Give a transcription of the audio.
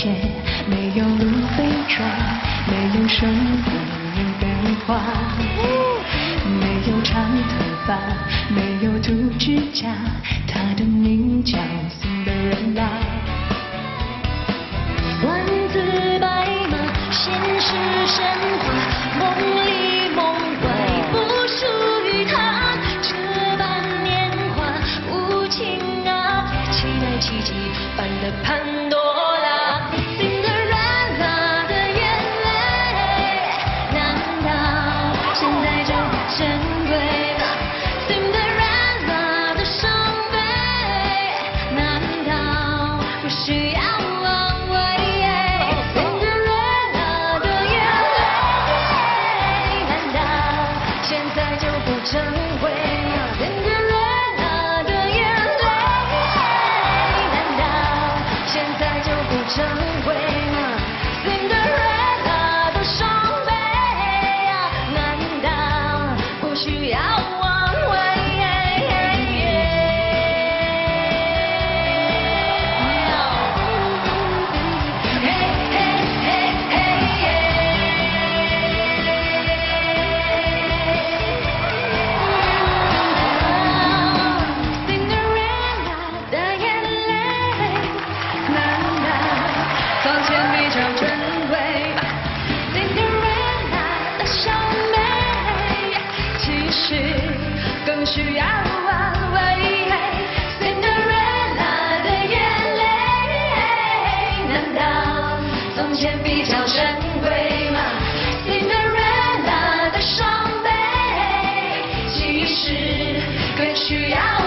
切，没有路飞转，没有生活人变化，没有长头发，没有涂指甲，他的名叫辛德瑞拉。万字白马，现实神话，梦里梦外不属于他。这般年华无情啊，期待奇迹般的潘不从前比较珍贵吗？Cinderella 的伤悲，其实更需要。